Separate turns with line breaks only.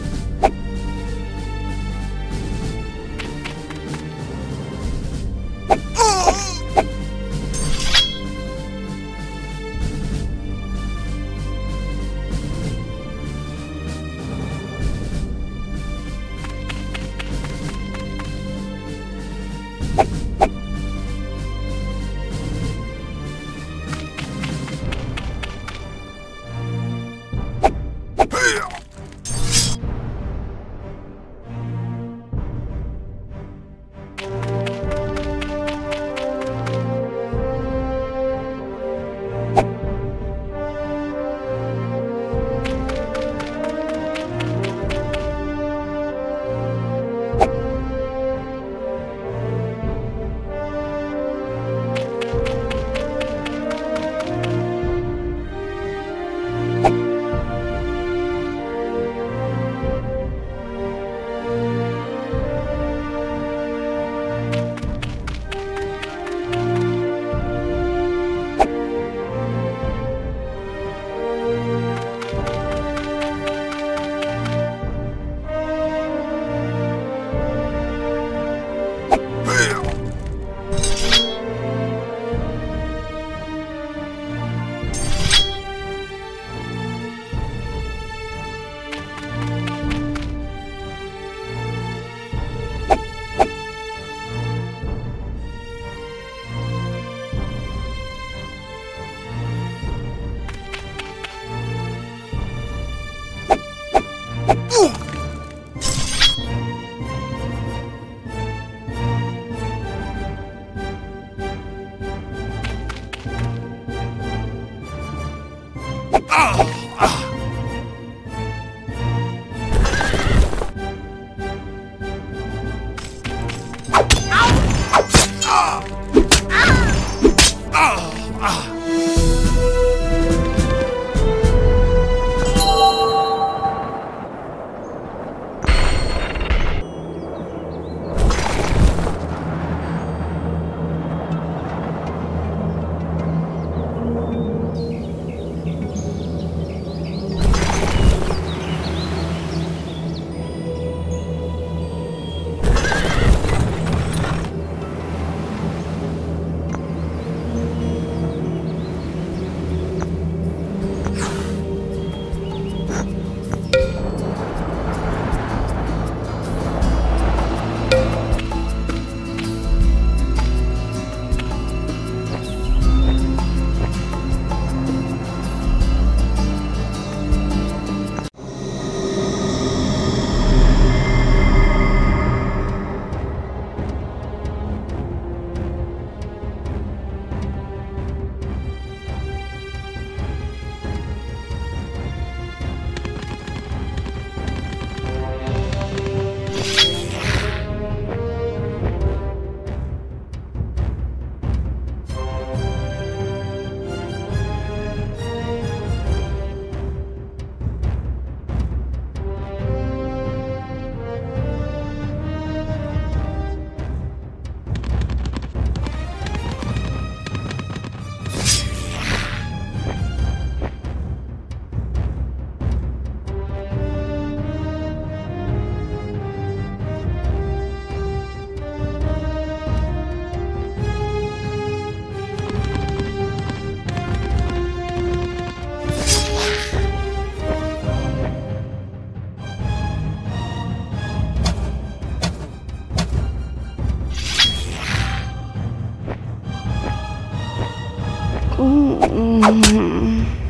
you
Mm-hmm.